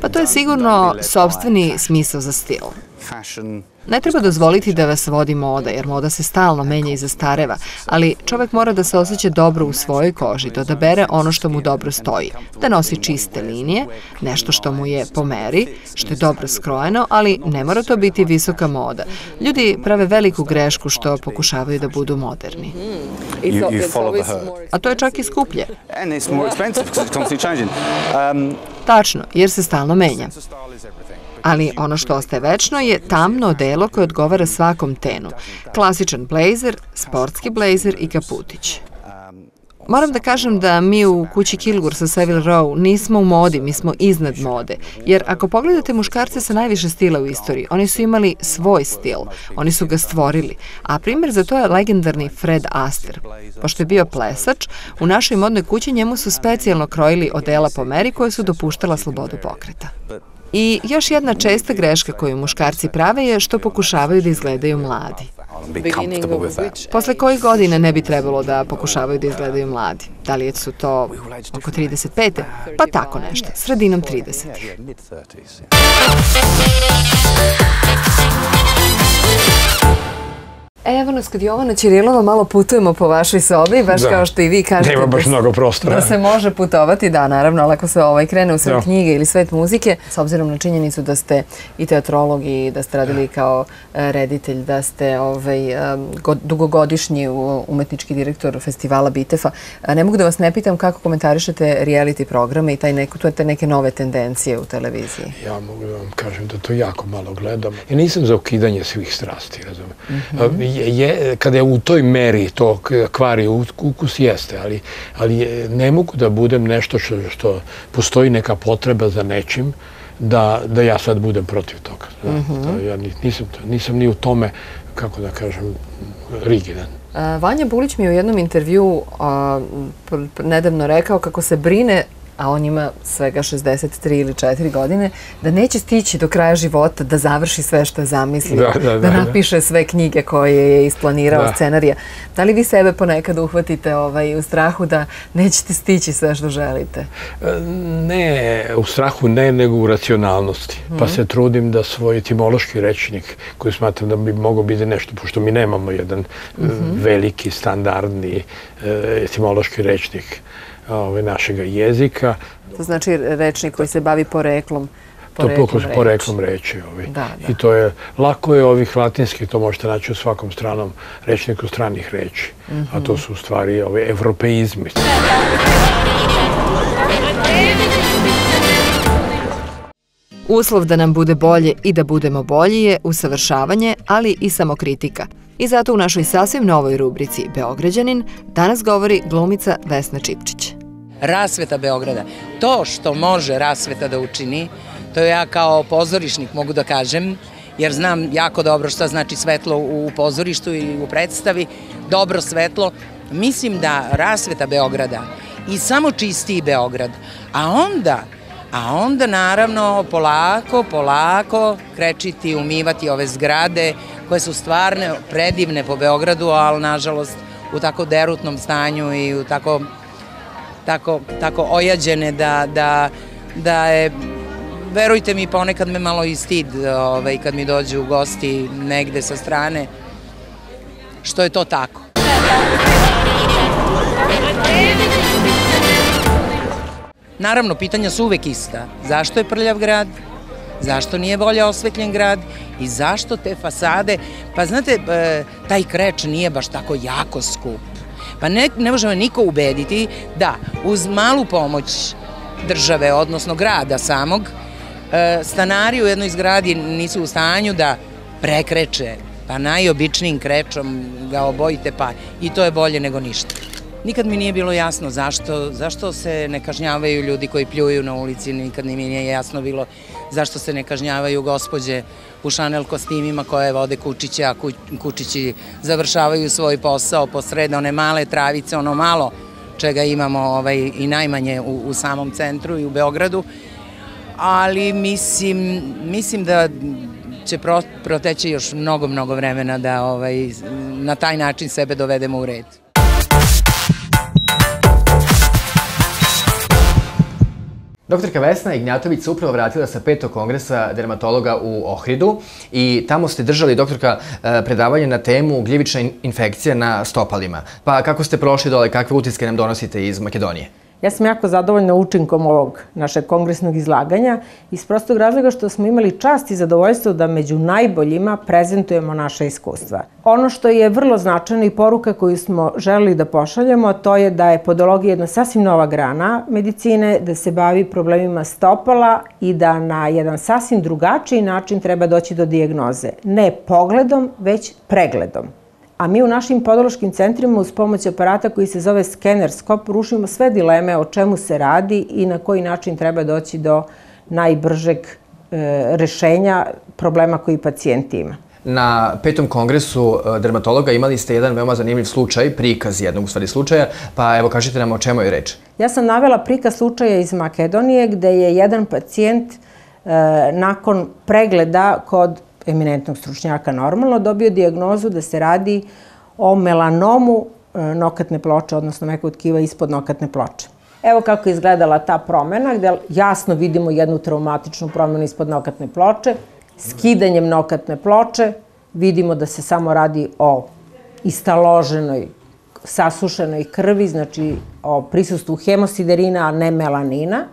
Pa to je sigurno sobstveni smisao za stil. Fashion, Ne treba dozvoliti da vas vodi moda, jer moda se stalno menja i zastareva, ali čovek mora da se osjeća dobro u svojoj koži, da odabere ono što mu dobro stoji, da nosi čiste linije, nešto što mu je po meri, što je dobro skrojeno, ali ne mora to biti visoka moda. Ljudi prave veliku grešku što pokušavaju da budu moderni. You, you follow the herd. A to je čak i skuplje. Um, Tačno, jer se stalno menja. Ali ono što ostaje večno je tamno delo koje odgovara svakom tenu. Klasičan blazer, sportski blazer i kaputić. Moram da kažem da mi u kući Kilgur sa Savile Row nismo u modi, mi smo iznad mode. Jer ako pogledate muškarce sa najviše stila u istoriji, oni su imali svoj stil, oni su ga stvorili. A primjer za to je legendarni Fred Astaire. Pošto je bio plesač, u našoj modnoj kući njemu su specijalno krojili odela po meri koje su dopuštala slobodu pokreta. I još jedna česta greška koju muškarci prave je što pokušavaju da izgledaju mladi. Posle kojih godina ne bi trebalo da pokušavaju da izgledaju mladi? Da li su to oko 35. Pa tako nešto, sredinom 30. Yeah, mid 30s. E, evo nas kod Jovana Ćirilova, malo putujemo po vašoj sobi, baš Da. kao što i vi kažete. Nema baš da mnogo prostora. Da se može putovati, da, naravno, ali ako se ovaj krene u svet Da. knjige ili svet muzike, s obzirom na činjenicu da ste i teatrolog i da ste radili kao e, reditelj, da ste ovaj, go- dugogodišnji umetnički direktor festivala Bitefa, ne mogu da vas ne pitam kako komentarišete reality programe i taj neko, tu te neke nove tendencije u televiziji. Ja mogu da vam kažem da to jako malo gledam. Ja nisam za ukidanje svih strasti, razumem. Je, je, kada je u toj meri to kvari ukus jeste, ali, ali ne mogu da budem nešto što, što postoji neka potreba za nečim, da, da ja sad budem protiv toga. Da, to, ja ni- nisam, to- nisam ni u tome, kako da kažem, rigidan. A, Vanja Bulić mi je u jednom intervju a, nedavno rekao kako se brine a on ima svega 63 ili 4 godine, da neće stići do kraja života da završi sve što je zamislio, Da, da, da, da. napiše sve knjige koje je isplanirao, Da. scenarija. Da li vi sebe ponekad uhvatite ovaj, u strahu da nećete stići sve što želite? E, Ne, u strahu ne, nego u racionalnosti. Pa se trudim da svoj etimološki rečnik, koji smatram da bi mogao biti nešto, pošto mi nemamo jedan e, veliki, standardni e, etimološki rečnik ovaj, našega jezika, To znači rečnik koji se bavi poreklom. to poreklom, reči. poreklom reči. Ovaj. Da, da. I to je, lako je ovih latinskih, to možete naći u svakom stranom rečniku stranih reči. A to su u stvari ove evropeizmi. Uslov da nam bude bolje i da budemo bolji je usavršavanje, ali i samokritika. I zato u našoj sasvim novoj rubrici Beograđanin danas govori glumica Vesna Čipčić. rasveta Beograda. To što može rasveta da učini, to ja kao pozorišnik mogu da kažem, jer znam jako dobro šta znači svetlo u pozorištu i u predstavi, dobro svetlo. Mislim da rasveta Beograda i samo čistiji Beograd, a onda A onda naravno polako, polako krečiti, umivati ove zgrade koje su stvarne predivne po Beogradu, ali nažalost u tako derutnom stanju i u tako tako, tako ojađene da, da, da je, verujte mi, ponekad me malo i stid ovaj, kad mi dođu u gosti negde sa strane, što je to tako. Naravno, pitanja su uvek ista. Zašto je prljav grad? Zašto nije bolje osvetljen grad? I zašto te fasade? Pa znate, e, taj kreč nije baš tako jako skup. Pa ne, ne može me niko ubediti da uz malu pomoć države, odnosno grada samog, e, stanari u jednoj zgradi nisu u stanju da prekreče, pa najobičnijim krečom ga obojite, pa i to je bolje nego ništa. Nikad mi nije bilo jasno zašto, zašto se ne kažnjavaju ljudi koji pljuju na ulici, nikad mi nije jasno bilo zašto se ne kažnjavaju gospođe u šanel kostimima koje vode kučiće, a ku- kučići završavaju svoj posao posred one male travice, ono malo čega imamo ovaj, i najmanje u, u samom centru i u Beogradu. Ali mislim, mislim da će pro, proteći još mnogo, mnogo vremena da ovaj, na taj način sebe dovedemo u red. Doktorka Vesna Ignjatović se upravo vratila sa petog kongresa dermatologa u Ohridu i tamo ste držali, doktorka, e, predavanje na temu gljivična infekcija na stopalima. Pa kako ste prošli dole, kakve utiske nam donosite iz Makedonije? Ja sam jako zadovoljna učinkom ovog našeg kongresnog izlaganja iz prostog razloga što smo imali čast i zadovoljstvo da među najboljima prezentujemo naše iskustva. Ono što je vrlo značajno i poruka koju smo želeli da pošaljemo, to je da je podologija jedna sasvim nova grana medicine, da se bavi problemima stopala i da na jedan sasvim drugačiji način treba doći do dijagnoze. Ne pogledom, već pregledom a mi u našim podološkim centrima uz pomoć aparata koji se zove skenerskop rušimo sve dileme o čemu se radi i na koji način treba doći do najbržeg e, rešenja problema koji pacijent ima. Na petom kongresu e, dermatologa imali ste jedan veoma zanimljiv slučaj, prikaz jednog u stvari slučaja, pa evo kažite nam o čemu je reč. Ja sam navela prikaz slučaja iz Makedonije gde je jedan pacijent e, nakon pregleda kod eminentnog stručnjaka normalno, dobio diagnozu da se radi o melanomu e, nokatne ploče, odnosno mekog tkiva ispod nokatne ploče. Evo kako je izgledala ta promena, gde jasno vidimo jednu traumatičnu promenu ispod nokatne ploče. Skidanjem nokatne ploče vidimo da se samo radi o istaloženoj, sasušenoj krvi, znači o prisustvu hemosiderina, a ne melanina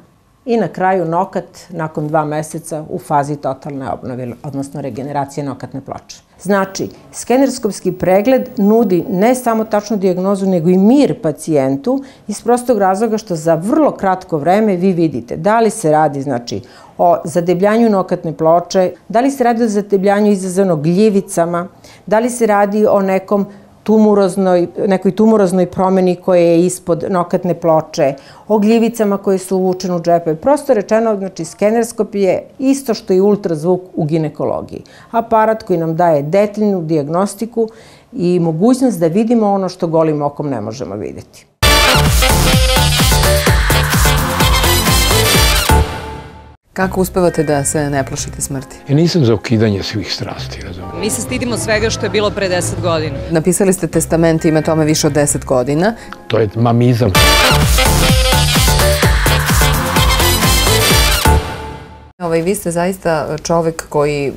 i na kraju nokat nakon dva meseca u fazi totalne obnove, odnosno regeneracije nokatne ploče. Znači, skenerskopski pregled nudi ne samo tačnu diagnozu, nego i mir pacijentu iz prostog razloga što za vrlo kratko vreme vi vidite da li se radi znači, o zadebljanju nokatne ploče, da li se radi o zadebljanju izazvano gljivicama, da li se radi o nekom tumuroznoj, nekoj tumuroznoj promeni koja je ispod nokatne ploče, ogljivicama koje su uvučene u džepe. Prosto rečeno, znači, skenerskop je isto što i ultrazvuk u ginekologiji. Aparat koji nam daje detaljnu diagnostiku i mogućnost da vidimo ono što golim okom ne možemo videti. Kako uspevate da se ne plašite smrti? Ja nisam za ukidanje svih strasti, razumijem. Mi se stidimo svega što je bilo pre 10 godina. Napisali ste testament ime tome više od 10 godina. To je mamizam. Ovaj, vi ste zaista čovek koji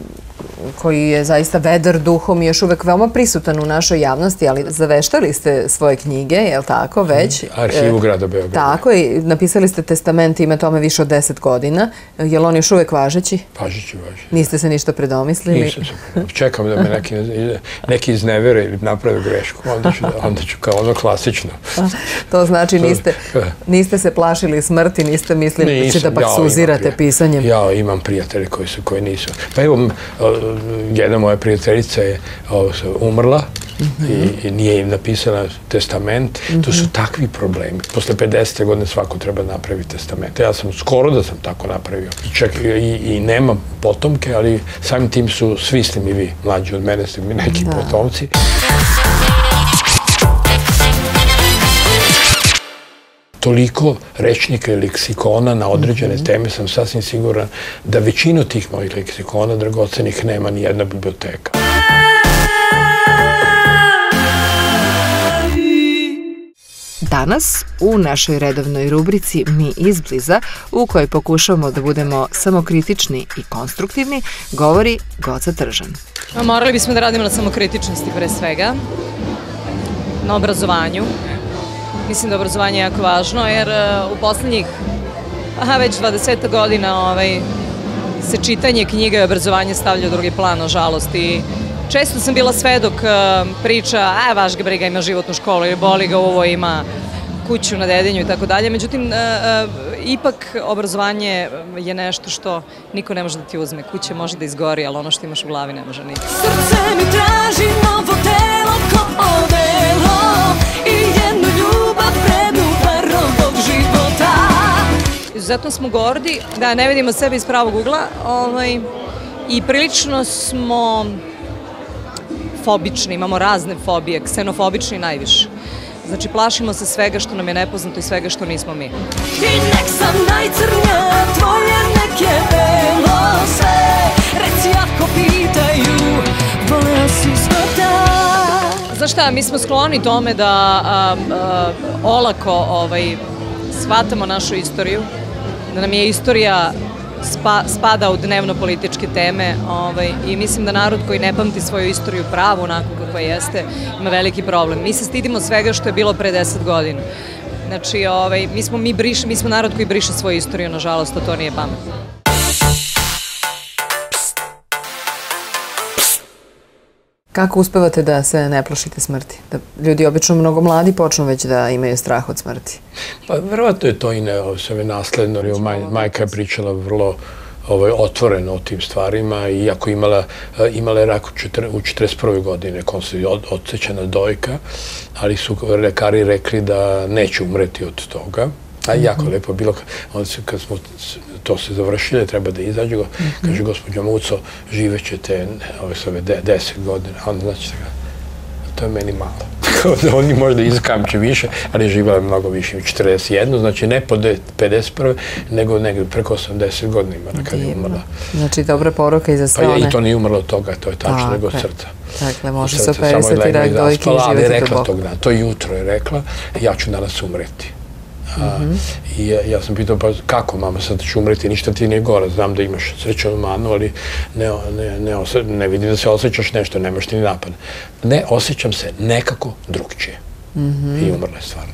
koji je zaista vedar duhom i još uvek veoma prisutan u našoj javnosti, ali zaveštali ste svoje knjige, je li tako, već? Arhivu grada Beograda. Tako, i napisali ste testament ime tome više od deset godina. Je li on još uvek važeći? Važeći, važeći. Niste se ništa predomislili? Nisam se predomislili. Čekam da me neki, neki iznevere ili naprave grešku, onda ću, onda ću kao ono klasično. to znači niste, niste se plašili smrti, niste mislili da će da pak suzirate pisanjem? Ja imam prijatelje koji su, koji nisu. Pa evo, jedna moja prijateljica je umrla i, nije im napisala testament. To su takvi problemi. Posle 50. godine svako treba napraviti testament. Ja sam skoro da sam tako napravio. Čak i, i nemam potomke, ali samim tim su, svi ste mi vi, mlađi od mene ste mi neki potomci. Toliko rečnika i leksikona na određene mhm. teme, sam sasvim siguran da većinu tih mojih leksikona dragocenih nema ni jedna biblioteka. Danas u našoj redovnoj rubrici Mi izbliza, u kojoj pokušavamo da budemo samokritični i konstruktivni, govori Goca Tržan. Morali bismo da radimo na samokritičnosti pre svega, na obrazovanju, Mislim da obrazovanje je jako važno jer e, u poslednjih aha, već 20 godina ovaj, se čitanje knjiga i obrazovanje stavlja u drugi plan, nažalost. I često sam bila svedok uh, priča, a vaš ga briga ima životnu školu ili boli ga ovo ima kuću na dedenju i tako dalje. Međutim, uh, ipak obrazovanje je nešto što niko ne može da ti uzme. Kuća može da izgori, ali ono što imaš u glavi ne može niko. Srce mi traži novo telo Izuzetno smo gordi da ne vidimo sebe iz pravog ugla ovaj, i prilično smo fobični, imamo razne fobije, ksenofobični najviše. Znači, plašimo se svega što nam je nepoznato i svega što nismo mi. I nek sam najcrnja, tvoje neke belo sve, reci ako pitaju, voleo si sveta. Znaš šta, mi smo skloni tome da a, a, olako ovaj, shvatamo našu istoriju da nam je istorija spa, spada u dnevno političke teme ovaj, i mislim da narod koji ne pamti svoju istoriju pravu onako kakva jeste ima veliki problem. Mi se stidimo svega što je bilo pre 10 godina. Znači, ovaj, mi, smo, mi, briš, mi smo narod koji briše svoju istoriju, nažalost, a to nije pametno. Kako uspevate da se ne plašite smrti? Da ljudi obično mnogo mladi počnu već da imaju strah od smrti. Pa verovatno je to i ne sve nasledno, jer maj, majka je pričala vrlo ovaj, otvoreno o tim stvarima, iako imala, imala je rak u 41. godine, konstantno od, odsećena dojka, ali su lekari rekli da neće umreti od toga. A jako mhm. lepo bilo, onda se, kad smo to se završile, treba da izađe, go, mm -hmm. kaže, gospođo Muco, živećete ove sve de, deset godina, a onda znači ga, to je meni malo. da [LAUGHS] oni možda iskamče više, ali je živjela mnogo više, 41, znači ne po 51, nego negde preko 80 godina imala kad je umrla. Znači dobra poroka i za sve pa, one. I to nije umrlo od toga, to je tačno, nego od srca. Dakle, može se operisati rak dojke i živjeti do Ali je rekla tog dana, to jutro je rekla, ja ću danas umreti. A, mm -hmm. I ja, ja sam pitao, pa kako mama, sad ću umreti, ništa ti nije gore, znam da imaš srećanu manu, ali ne, ne, ne, osje, ne vidim da se osjećaš nešto, nemaš ti ni napad. Ne, osjećam se nekako drugčije. Mm -hmm. I umrla je stvarno.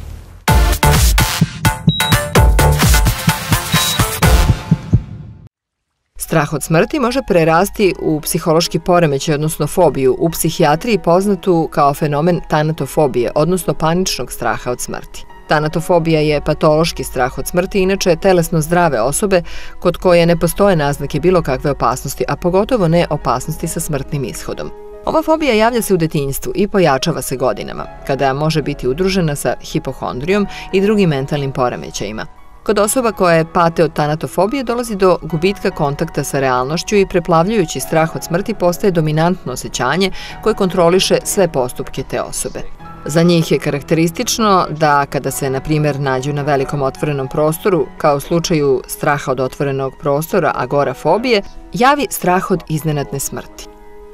Strah od smrti može prerasti u psihološki poremećaj, odnosno fobiju, u psihijatriji poznatu kao fenomen tanatofobije, odnosno paničnog straha od smrti. Tanatofobija je patološki strah od smrti, inače telesno zdrave osobe kod koje ne postoje naznake bilo kakve opasnosti, a pogotovo ne opasnosti sa smrtnim ishodom. Ova fobija javlja se u detinjstvu i pojačava se godinama, kada može biti udružena sa hipohondrijom i drugim mentalnim poremećajima. Kod osoba koje pate od tanatofobije dolazi do gubitka kontakta sa realnošću i preplavljujući strah od smrti postaje dominantno osjećanje koje kontroliše sve postupke te osobe. Za njih je karakteristično da kada se, na primjer, nađu na velikom otvorenom prostoru, kao u slučaju straha od otvorenog prostora, agorafobije, javi strah od iznenadne smrti.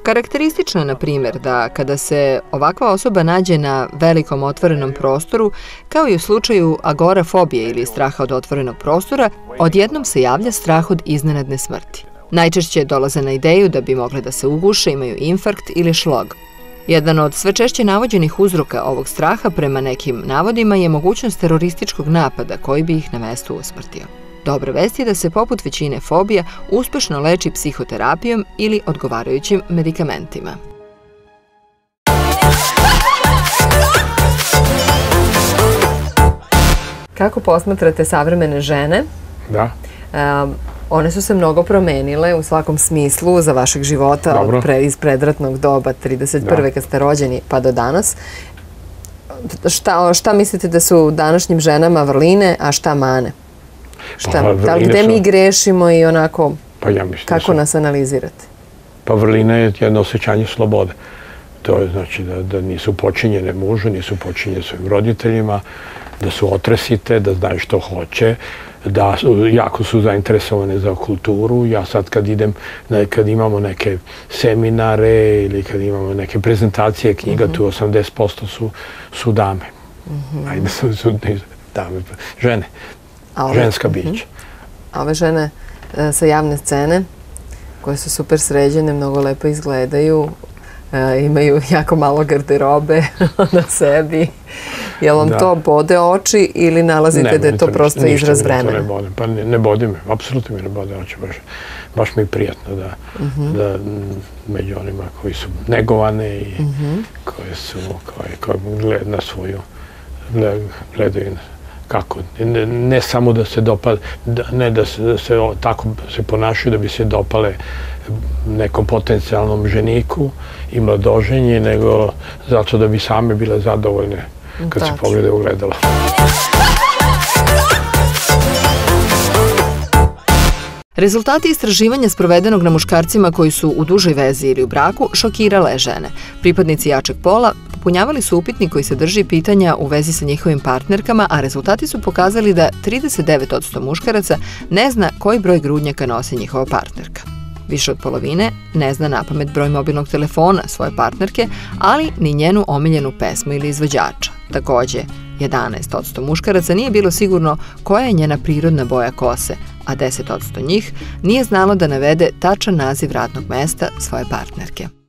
Karakteristično je, na primjer, da kada se ovakva osoba nađe na velikom otvorenom prostoru, kao i u slučaju agorafobije ili straha od otvorenog prostora, odjednom se javlja strah od iznenadne smrti. Najčešće dolaze na ideju da bi mogle da se uguše, imaju infarkt ili šlog. Jedan od sve češće navođenih uzroka ovog straha prema nekim navodima je mogućnost terorističkog napada koji bi ih na mestu usmrtio. Dobra vest je da se poput većine fobija uspešno leči psihoterapijom ili odgovarajućim medikamentima. Kako posmatrate savremene žene? Da. Um, One su se mnogo promenile u svakom smislu za vašeg života Dobro. pre, iz predratnog doba, 31. Da. kad ste rođeni pa do danas. Šta, šta mislite da su današnjim ženama vrline, a šta mane? Šta, pa, da li gde su... mi grešimo i onako, pa ja mislim kako da su... nas analizirate? Pa vrlina je jedno osjećanje slobode. To je znači da, da nisu počinjene mužu, nisu počinjene svojim roditeljima, da su otresite, da znaju što hoće, da jako su zainteresovane za kulturu. Ja sad kad idem, kad imamo neke seminare ili kad imamo neke prezentacije knjiga, mm -hmm. tu 80% su, su dame. Mm -hmm. Ajde, su, su dame, žene, ove, ženska bića. Mm -hmm. A ove žene e, sa javne scene, koje su super sređene, mnogo lepo izgledaju, imaju jako malo garderobe [LAUGHS] na sebi. Je vam da. to bode oči ili nalazite ne, da je to prosto ništa, izraz vremena? Ne, ne bode, pa ne, ne bode me, apsolutno mi ne bode oči, baš, baš mi je prijatno da, uh mhm. -huh. da među onima koji su negovane i uh. -huh. koje su, koje, koje gled na svoju, gledaju na kako, ne, ne samo da se dopale, da, ne da se, da se o, tako se ponašaju da bi se dopale nekom potencijalnom ženiku i mladoženji, nego zato da bi same bile zadovoljne kad se pogleda u gledalo. Rezultati istraživanja sprovedenog na muškarcima koji su u dužoj vezi ili u braku šokirale žene. Pripadnici jačeg pola popunjavali su upitnik koji se drži pitanja u vezi sa njihovim partnerkama, a rezultati su pokazali da 39% muškaraca ne zna koji broj grudnjaka nosi njihova partnerka. Više od polovine ne zna na pamet broj mobilnog telefona svoje partnerke, ali ni njenu omiljenu pesmu ili izvođača. Takođe, 11% muškaraca nije bilo sigurno koja je njena prirodna boja kose, a 10% njih nije znalo da navede tačan naziv radnog mesta svoje partnerke.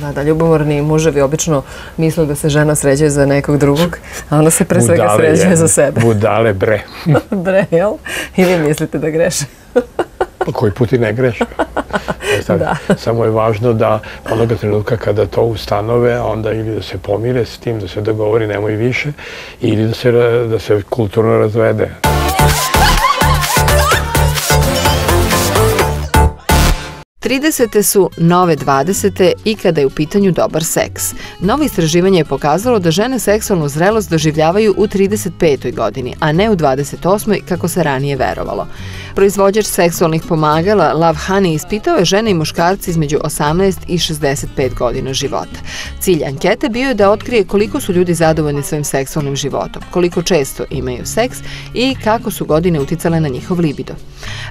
Da, da, ljubomorni muževi obično misle da se žena sređuje za nekog drugog, a ona se pre svega Budale sređuje je, za sebe. Budale bre. [LAUGHS] bre, jel? I vi mislite da greše? Pa koji put i ne greše. [LAUGHS] Da. Samo je važno da onoga trenutka kada to ustanove, onda ili da se pomire s tim, da se dogovori nemoj više, ili da se, da se kulturno razvede. 30. su nove 20. i kada je u pitanju dobar seks. Novo istraživanje je pokazalo da žene seksualnu zrelost doživljavaju u 35. godini, a ne u 28. kako se ranije verovalo. Proizvođač seksualnih pomagala Love Honey ispitao je žene i muškarci između 18 i 65 godina života. Cilj ankete bio je da otkrije koliko su ljudi zadovoljni svojim seksualnim životom, koliko često imaju seks i kako su godine uticale na njihov libido.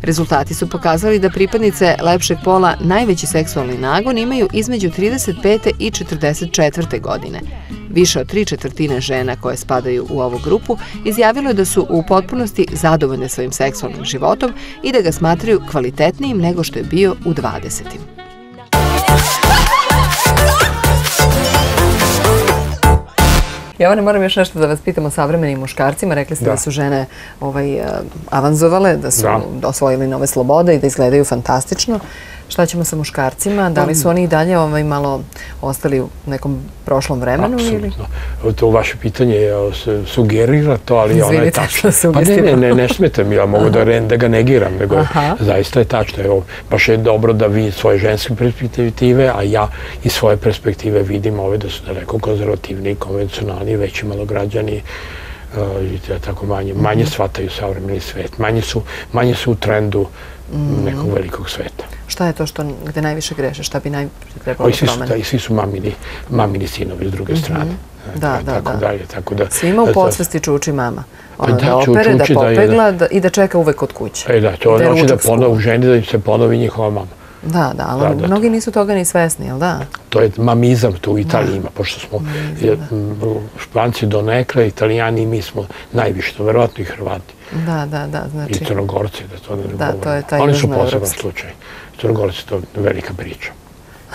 Rezultati su pokazali da pripadnice lepšeg pola najveći seksualni nagon imaju između 35. i 44. godine. Više od tri četvrtine žena koje spadaju u ovu grupu izjavilo je da su u potpunosti zadovoljne svojim seksualnim životom i da ga smatraju kvalitetnijim nego što je bio u 20. Jovane, moram još nešto da vas pitam o savremenim muškarcima. Rekli ste da, da su žene ovaj, eh, avanzovale, da su da. osvojili nove slobode i da izgledaju fantastično. Šta ćemo sa muškarcima? Da li su oni i dalje ovaj, malo ostali u nekom prošlom vremenu? Apsolutno. Ili? To vaše pitanje sugerira to, ali ona je tačno. Pa ne, ne, ne, ne smete mi, ja mogu da, da ga negiram, nego Aha. zaista je tačno. Evo, baš je dobro da vi svoje ženske perspektive, a ja i svoje perspektive vidim ove da su daleko konzervativni, konvencionalni, veći malograđani, uh, tako manje, manje mhm. shvataju savremeni svet, manje su, manje su u trendu mm. nekog velikog sveta. Šta je to što, gde najviše greše? Šta bi najviše trebalo da promene? I svi su mamini, mamini sinovi s druge mm -hmm. strane. Da, da, tako da. Dalje, tako da. Svima u podsvesti čuči mama. Pa ono, pa da, da opere, da popegla da, i da čeka uvek kod kuće. E da, to da hoće da ponovi ženi da im se ponovi njihova mama. Da, da, ali da, da, mnogi nisu toga ni svesni, jel da? To je mamizam tu u Italiji ima, pošto smo je, da. Španci donekle, Italijani i mi smo najviše, to verovatno i Hrvati. Da, da, da, znači... I Crnogorci, da to ne Da, govorim. to je taj Oni su poseban slučaj. Crnogorci to velika priča.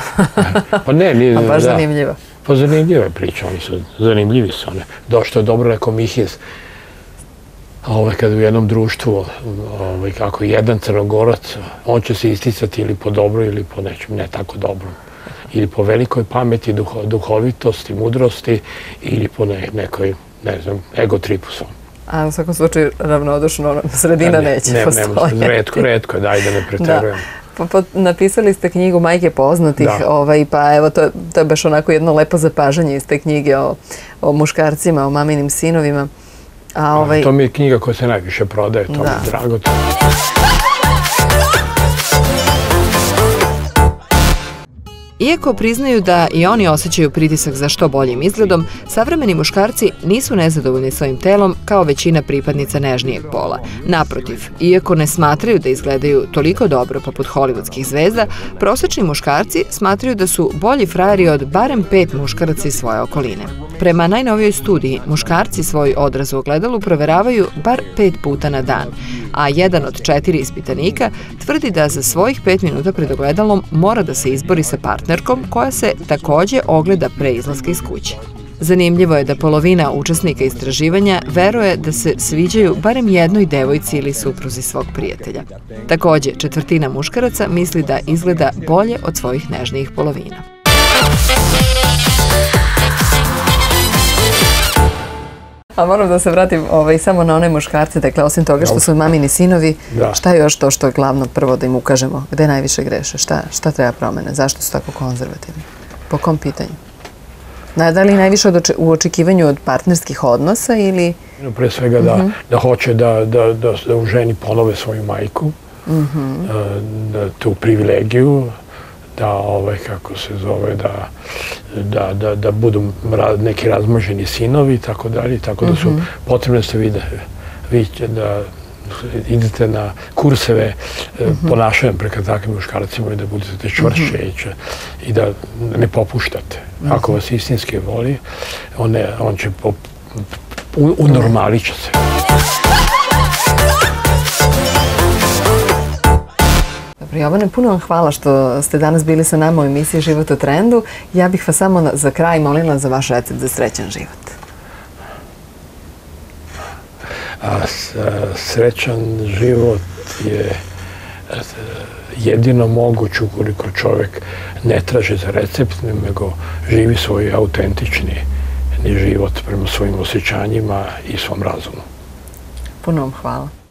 [LAUGHS] pa ne, nije... A baš da. zanimljiva. Pa zanimljiva je priča, oni su zanimljivi su one. Došto je dobro rekao Mihis, ovaj, kad u jednom društvu, ovaj, kako jedan crnogorac, on će se isticati ili po dobro ili po nečem ne tako dobrom. Ili po velikoj pameti, duho, duhovitosti, mudrosti ili po ne, nekoj, ne znam, egotripu svom. A u svakom slučaju ravnodušno sredina ne, neće ne, postojati. Ne, redko, redko, daj da ne preterujem. Da. Pa, pa, napisali ste knjigu Majke poznatih, da. ovaj, pa evo to, to je baš onako jedno lepo zapažanje iz te knjige o, o muškarcima, o maminim sinovima. A, ovaj... To mi je knjiga koja se najviše prodaje, to da. mi je da. drago. [LAUGHS] Iako priznaju da i oni osjećaju pritisak za što boljim izgledom, savremeni muškarci nisu nezadovoljni svojim telom kao većina pripadnica nežnijeg pola. Naprotiv, iako ne smatraju da izgledaju toliko dobro poput hollywoodskih zvezda, prosečni muškarci smatraju da su bolji frajeri od barem pet muškaraca iz svoje okoline. Prema najnovijoj studiji, muškarci svoj odraz u ogledalu proveravaju bar pet puta na dan, a jedan od četiri ispitanika tvrdi da za svojih pet minuta pred ogledalom mora da se izbori sa partnerkom koja se takođe ogleda pre izlaska iz kuće. Zanimljivo je da polovina učesnika istraživanja veruje da se sviđaju barem jednoj devojci ili supruzi svog prijatelja. Takođe, četvrtina muškaraca misli da izgleda bolje od svojih nežnijih polovina. A moram da se vratim ovaj, samo na one muškarce, dakle, osim toga što su mamini sinovi, da. šta je još to što je glavno prvo da im ukažemo? Gde najviše greše? Šta, šta treba promene? Zašto su tako konzervativni? Po kom pitanju? Da li najviše u očekivanju od partnerskih odnosa ili... Pre svega da, uh mhm. -huh. da hoće da, da, da, da u ženi ponove svoju majku, uh mhm. -huh. da, tu privilegiju, da ovaj kako se zove da da da da budu neki razmoženi sinovi i tako dalje tako da su mm -hmm. potrebne se vide vidite da idete na kurseve mhm. ponašanja preka takvim muškarcima i da budete čvršće i da ne popuštate. Ako vas istinski voli, on će unormalit će se. Jovane, puno vam hvala što ste danas bili sa nama u emisiji Život u trendu. Ja bih vas samo za kraj molila za vaš recept za srećan život. A srećan život je jedino moguć ukoliko čovjek ne traži za recept, nego živi svoj autentični život prema svojim osjećanjima i svom razumu. Puno vam hvala.